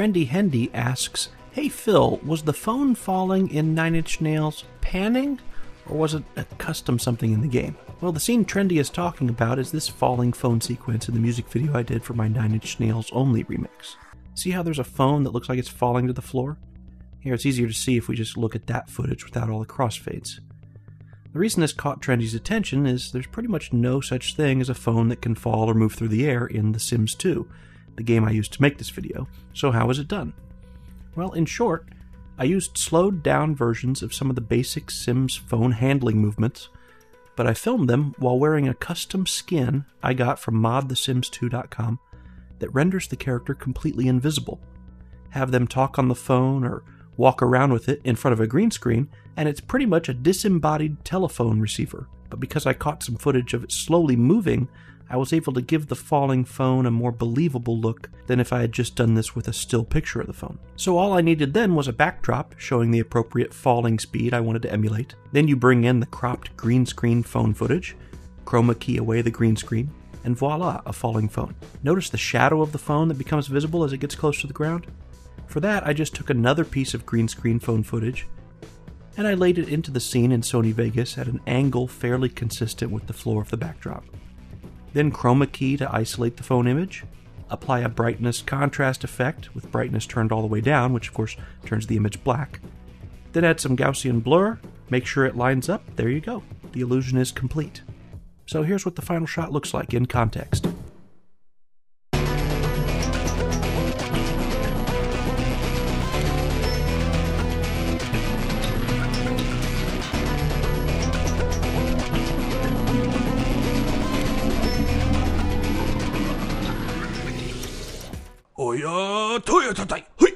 Trendy Hendy asks, Hey Phil, was the phone falling in Nine Inch Nails panning, or was it a custom something in the game? Well, the scene Trendy is talking about is this falling phone sequence in the music video I did for my Nine Inch Nails only remix. See how there's a phone that looks like it's falling to the floor? Here, it's easier to see if we just look at that footage without all the crossfades. The reason this caught Trendy's attention is there's pretty much no such thing as a phone that can fall or move through the air in The Sims 2, the game I used to make this video. So, how is it done? Well, in short, I used slowed down versions of some of the basic Sims phone handling movements, but I filmed them while wearing a custom skin I got from modthesims2.com that renders the character completely invisible. Have them talk on the phone or walk around with it in front of a green screen, and it's pretty much a disembodied telephone receiver. But because I caught some footage of it slowly moving, I was able to give the falling phone a more believable look than if I had just done this with a still picture of the phone. So all I needed then was a backdrop showing the appropriate falling speed I wanted to emulate. Then you bring in the cropped green screen phone footage, chroma key away the green screen, and voila, a falling phone. Notice the shadow of the phone that becomes visible as it gets close to the ground? For that, I just took another piece of green screen phone footage and I laid it into the scene in Sony Vegas at an angle fairly consistent with the floor of the backdrop. Then chroma key to isolate the phone image, apply a brightness contrast effect with brightness turned all the way down, which of course turns the image black. Then add some Gaussian blur, make sure it lines up, there you go. The illusion is complete. So here's what the final shot looks like in context. おやーやたたいはい。